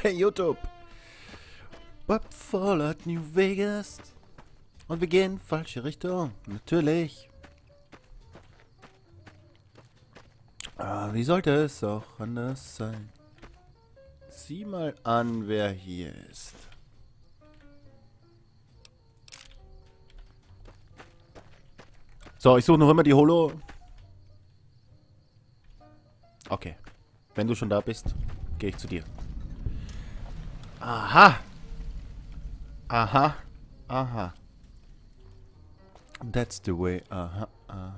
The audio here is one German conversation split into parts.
Hey YouTube. Fallout New Vegas. Und wir gehen falsche Richtung. Natürlich. Ah, wie sollte es auch anders sein? Sieh mal an, wer hier ist. So, ich suche noch immer die Holo. Okay. Wenn du schon da bist, gehe ich zu dir. Aha. Aha. Aha. That's the way. Aha. aha.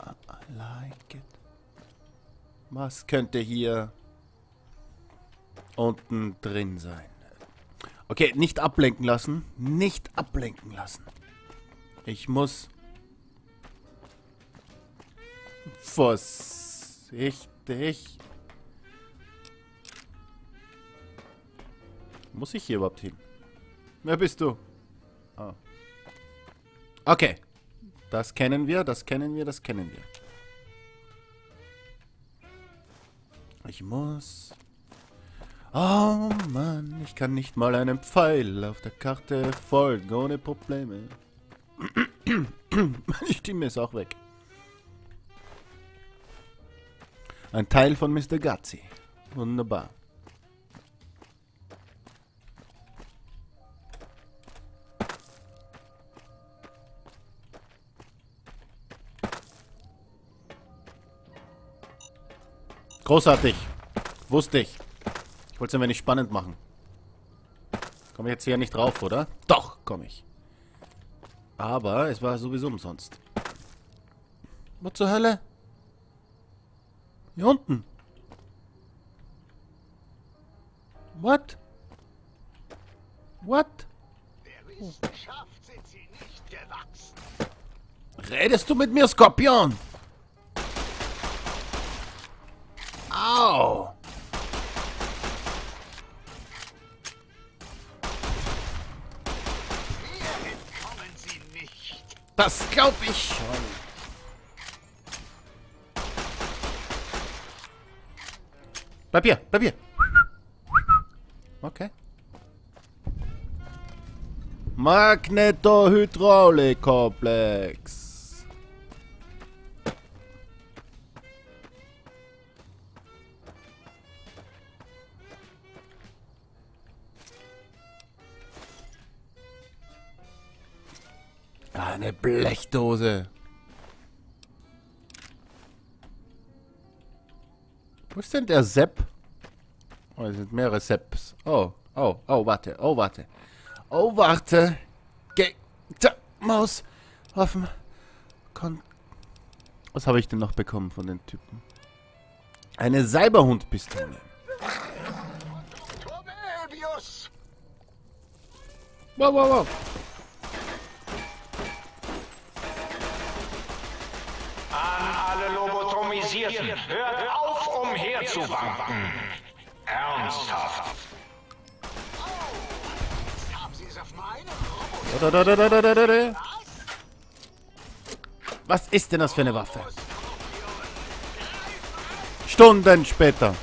I like it. Was könnte hier unten drin sein? Okay, nicht ablenken lassen. Nicht ablenken lassen. Ich muss vorsichtig. Muss ich hier überhaupt hin? Wer bist du? Ah. Okay. Das kennen wir, das kennen wir, das kennen wir. Ich muss... Oh Mann, ich kann nicht mal einen Pfeil auf der Karte folgen, ohne Probleme. Die Stimme ist auch weg. Ein Teil von Mr. Gazzi. Wunderbar. Großartig. Wusste ich. Ich wollte es ein wenig spannend machen. Komme ich jetzt hier nicht drauf, oder? Doch, komme ich. Aber es war sowieso umsonst. Was zur Hölle? Hier unten. What? What? Der Wissenschaft sind sie nicht gewachsen. Redest du mit mir, Skorpion? Nicht. Das glaub ich schon. Bleib hier, bleib hier. Okay. Magnetohydraulikkomplex. Blechdose. Wo ist denn der Sepp? Oh, es sind mehrere Sepps. Oh, oh, oh, warte, oh, warte. Oh, warte. Ge da, Maus. Waffen. Kon Was habe ich denn noch bekommen von den Typen? Eine Cyberhund-Pistole. Wow, wow, wow. Lobotomisierten, hört auf, umherzuwanken. Ernsthaft. Was ist denn das für eine Waffe? Stunden später.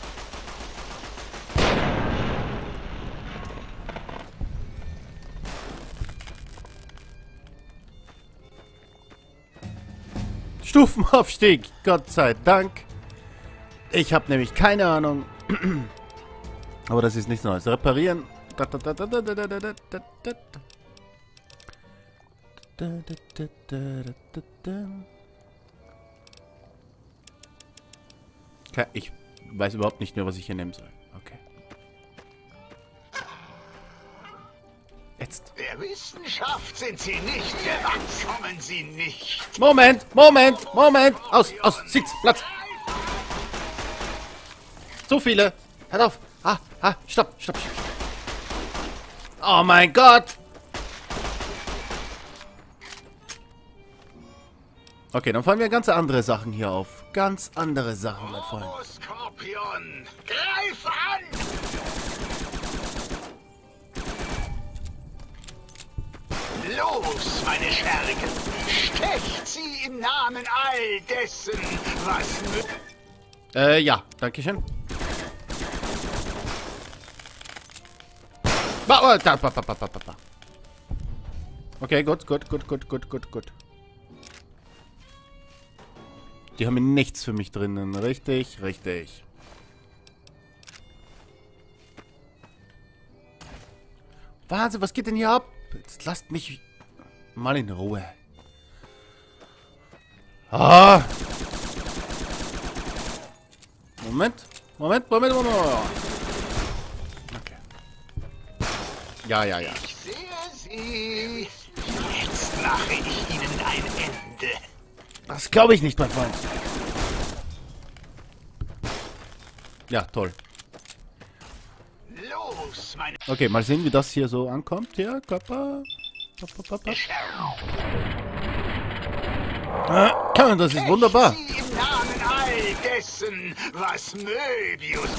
Stufenaufstieg, Gott sei Dank. Ich habe nämlich keine Ahnung. Aber das ist nichts Neues. Reparieren. Ich weiß überhaupt nicht mehr, was ich hier nehmen soll. Jetzt. Der Wissenschaft sind sie nicht gewachsen. Kommen sie nicht. Moment, Moment, Moment. Aus, aus, Sitz, Platz. Zu viele. Hört auf. Ah, ah, stopp, stopp, stopp. Oh mein Gott. Okay, dann fallen mir ganz andere Sachen hier auf. Ganz andere Sachen, mein Freund. Oh, Skorpion! Greif an! Los, meine Schergen! Stecht sie im Namen all dessen, was Äh, ja, danke schön. Ba- da- ba- ba- ba- ba- ba- ba. Okay, gut, gut, gut, gut, gut, gut, gut. Die haben nichts für mich drinnen. Richtig, richtig. Wahnsinn, was geht denn hier ab? Jetzt lasst mich mal in Ruhe. Ah! Moment. Moment, Moment, Moment. Okay. Ja, ja, ja. Ich sehe Sie. Jetzt mache ich Ihnen ein Ende. Das glaube ich nicht, mein Freund. Ja, toll. Meine Okay, mal sehen, wie das hier so ankommt. Hier, Körper. Papa. Sheriff. Ah, das ist wunderbar. Sie im Namen all dessen, was Möbius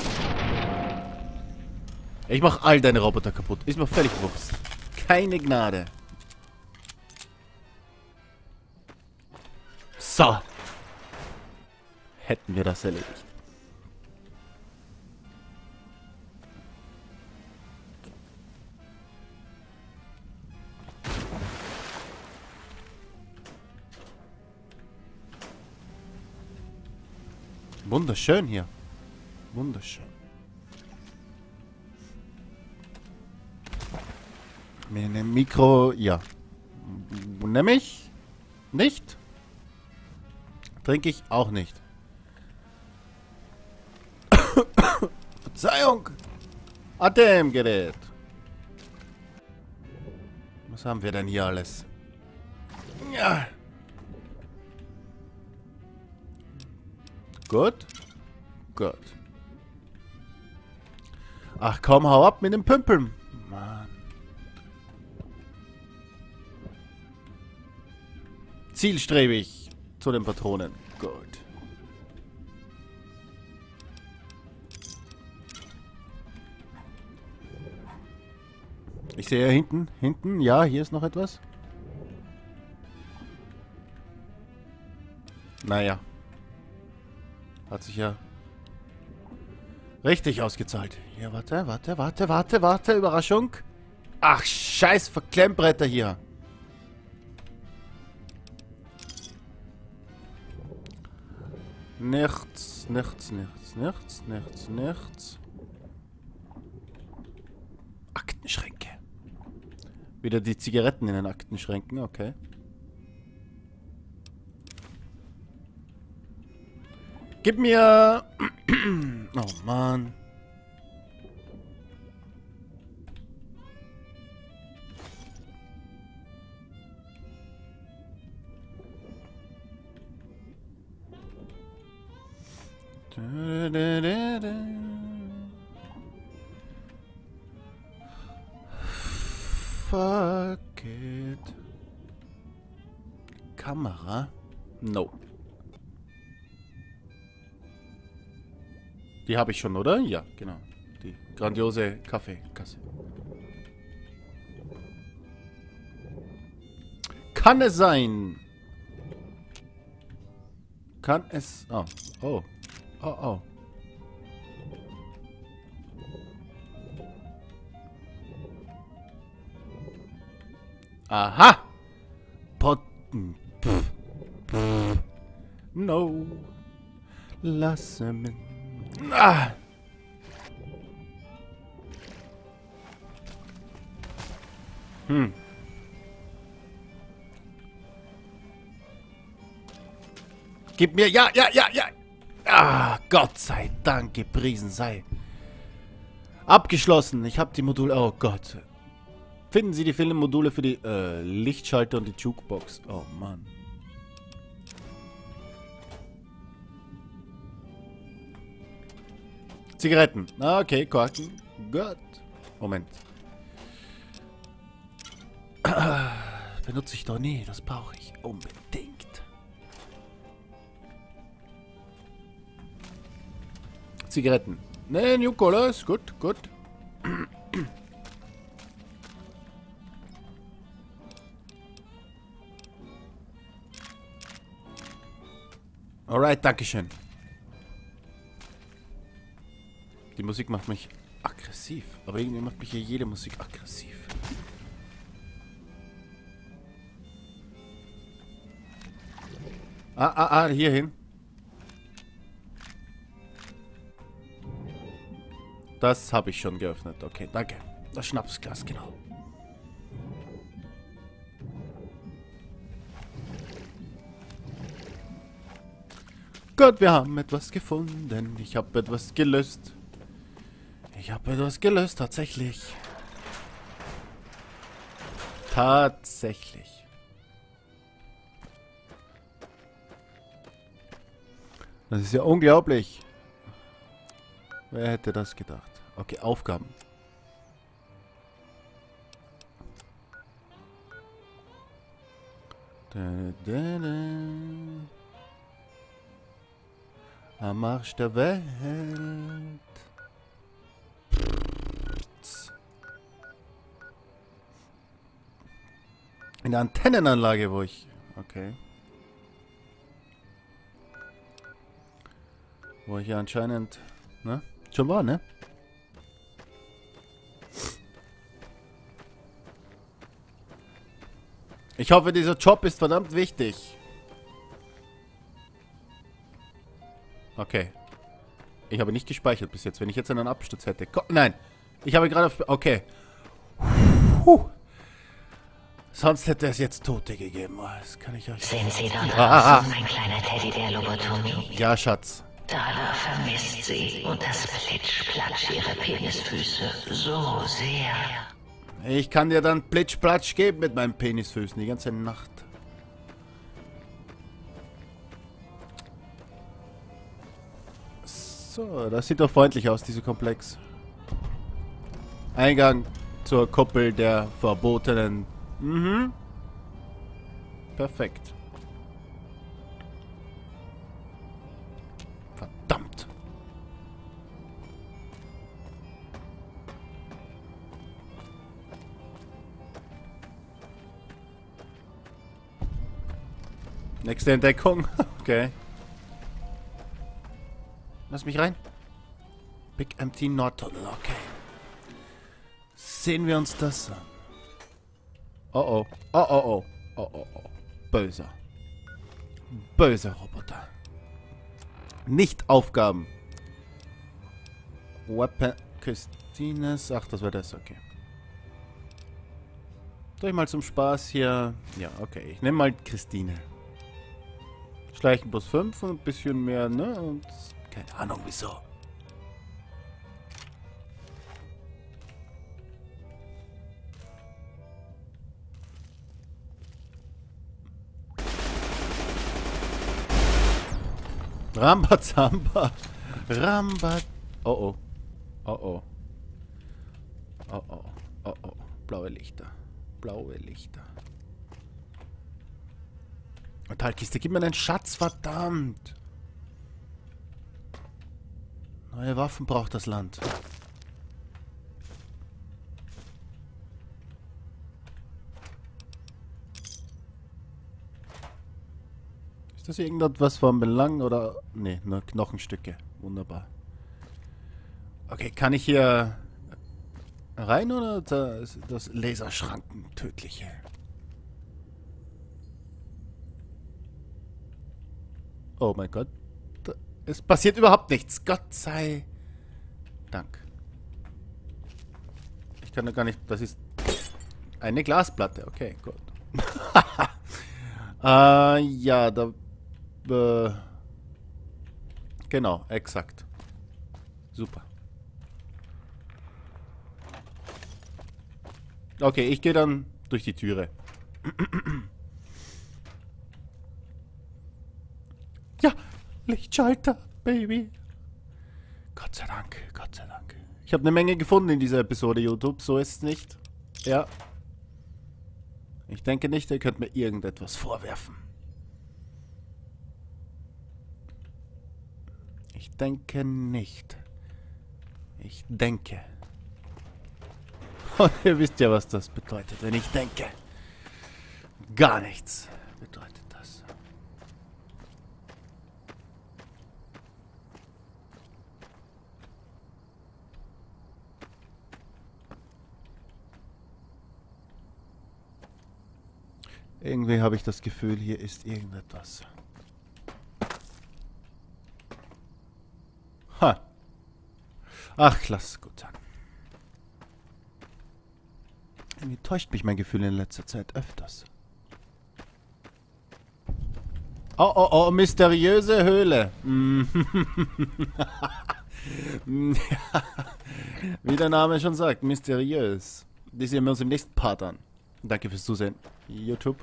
Ich mach all deine Roboter kaputt. Ist mir völlig bewusst. Keine Gnade. So. Hätten wir das erledigt. Wunderschön hier. Wunderschön. Mit einem Mikro, ja. Nehme ich? Nicht? Trinke ich auch nicht. Verzeihung! Atemgerät. Was haben wir denn hier alles? Ja. Gut. Gut. Ach komm, hau ab mit dem Pümpeln. Mann. Zielstrebig zu den Patronen. Gut. Ich sehe ja hinten, hinten, ja, hier ist noch etwas. Naja. Hat sich ja richtig ausgezahlt. Ja, warte, warte, warte, warte, warte, Überraschung. Ach, scheiß Verklemmbretter hier. Nichts, nichts, nichts, nichts, nichts, nichts. Aktenschränke. Wieder die Zigaretten in den Aktenschränken, okay. Gib mir... Oh Mann. Fuck it. Kamera? No. Die habe ich schon, oder? Ja, genau. Die grandiose Kaffeekasse. Kann es sein? Kann es... Oh. Oh. Oh, oh. Aha! Potten. Pff. Pff. No. Lasse mich... Ah! Hm. Gib mir... Ja, ja, ja, ja! Ah, Gott sei Dank, gepriesen sei. Abgeschlossen. Ich habe die Module... Oh Gott. Finden Sie die Filmmodule für die äh, Lichtschalter und die Jukebox. Oh Mann. Zigaretten. Okay, Korken. Gut. Moment. Benutze ich doch nie. Das brauche ich unbedingt. Zigaretten. Ne, New Cola ist gut, gut. Alright, Dankeschön. Die Musik macht mich aggressiv. Aber irgendwie macht mich hier jede Musik aggressiv. Ah, ah, ah, hier hin. Das habe ich schon geöffnet. Okay, danke. Das Schnapsglas, genau. Gott, wir haben etwas gefunden. Ich habe etwas gelöst. Ich habe etwas gelöst, tatsächlich. Tatsächlich. Das ist ja unglaublich. Wer hätte das gedacht? Okay, Aufgaben. Am Marsch der Welt. In der Antennenanlage, wo ich... Okay. Wo ich ja anscheinend... Ne? Schon war, ne? Ich hoffe, dieser Job ist verdammt wichtig. Okay. Ich habe nicht gespeichert bis jetzt. Wenn ich jetzt einen Absturz hätte. Nein. Ich habe gerade auf... Okay. Puh. Sonst hätte es jetzt Tote gegeben. Das kann ich euch... Sind Sie dort Ah. draußen, mein kleiner Teddy der Lobotomie? Ja, Schatz. Dada vermisst Sie und das Plitschplatsch Ihrer Penisfüße so sehr. Ich kann dir dann Plitsch-Platsch geben mit meinen Penisfüßen die ganze Nacht. So, das sieht doch freundlich aus, dieser Komplex. Eingang zur Kuppel der verbotenen. Mhm. Perfekt. Verdammt. Nächste Entdeckung. Okay. Lass mich rein. Big Empty Nordtunnel. Okay. Sehen wir uns das an. Oh oh. Oh oh oh. Oh oh oh. Böser. Böse Roboter. Nicht Aufgaben. Weapon. Christines. Ach, das war das. Okay. Soll ich mal zum Spaß hier... Ja, okay. Ich nehme mal Christine. Schleichen plus 5 und ein bisschen mehr, ne? Und keine Ahnung wieso. Rambazamba. Ramba. Oh oh. Oh oh. Oh oh. Oh oh. Blaue Lichter. Blaue Lichter. Metallkiste, gib mir einen Schatz, verdammt. Neue Waffen braucht das Land. Ist das irgendetwas von Belang oder... Ne, nur Knochenstücke. Wunderbar. Okay, kann ich hier rein oder das, das Laserschranken tödliche? Oh mein Gott. Es passiert überhaupt nichts. Gott sei Dank. Ich kann da gar nicht... Das ist eine Glasplatte. Okay, gut. äh, ja, da... Äh, genau, exakt. Super. Okay, ich gehe dann durch die Türe. Ja, Lichtschalter, Baby. Gott sei Dank, Gott sei Dank. Ich habe eine Menge gefunden in dieser Episode YouTube, so ist es nicht. Ja. Ich denke nicht, ihr könnt mir irgendetwas vorwerfen. Ich denke nicht. Ich denke. Und ihr wisst ja, was das bedeutet, wenn ich denke. Gar nichts bedeutet das. Irgendwie habe ich das Gefühl, hier ist irgendetwas. Ach, lass gut sein. Irgendwie täuscht mich mein Gefühl in letzter Zeit öfters. Oh, oh, oh, mysteriöse Höhle. Wie der Name schon sagt, mysteriös. Die sehen wir uns im nächsten Part an. Danke fürs Zusehen. YouTube.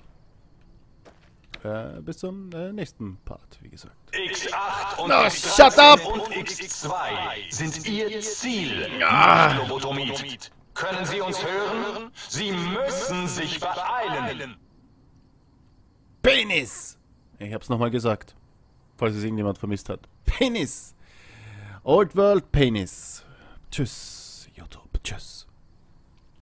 Äh, bis zum äh, nächsten Part, wie gesagt. X8 und No, X13 shut up! und X2 sind Ihr Ziel, Ah. Lobotomid. Können Sie uns hören? Sie müssen sich beeilen. Penis! Ich hab's nochmal gesagt. Falls es irgendjemand vermisst hat. Penis! Old World Penis. Tschüss, YouTube. Tschüss.